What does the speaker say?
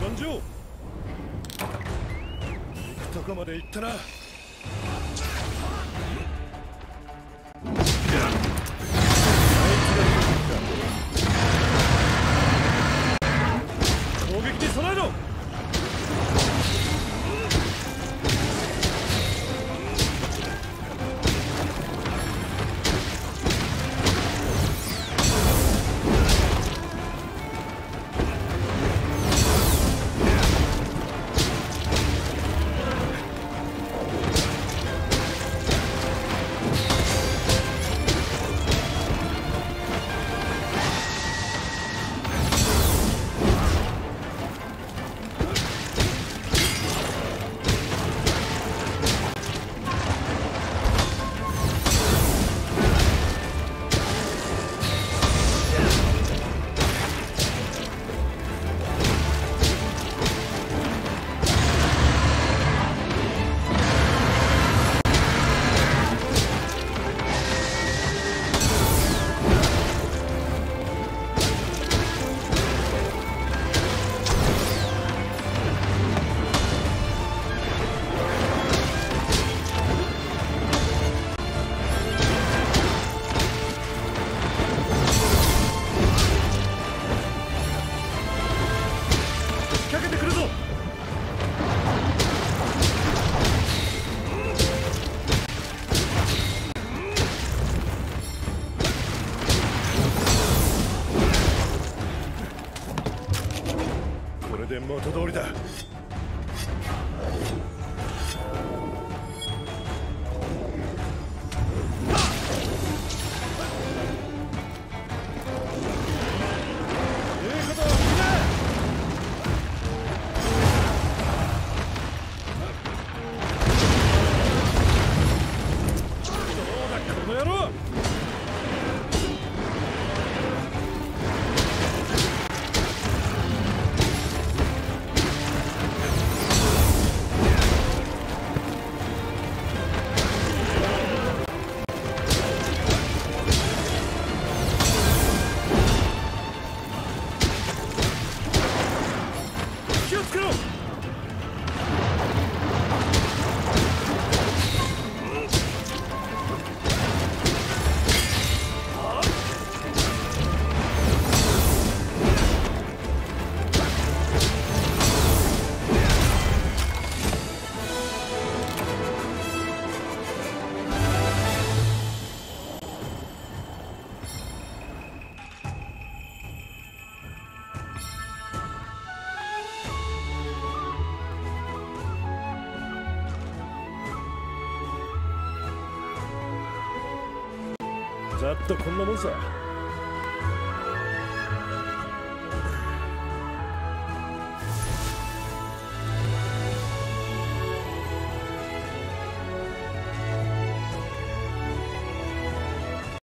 万丈。行くとこまで行ったな。で元通りだ。ざっとこんなもんさ。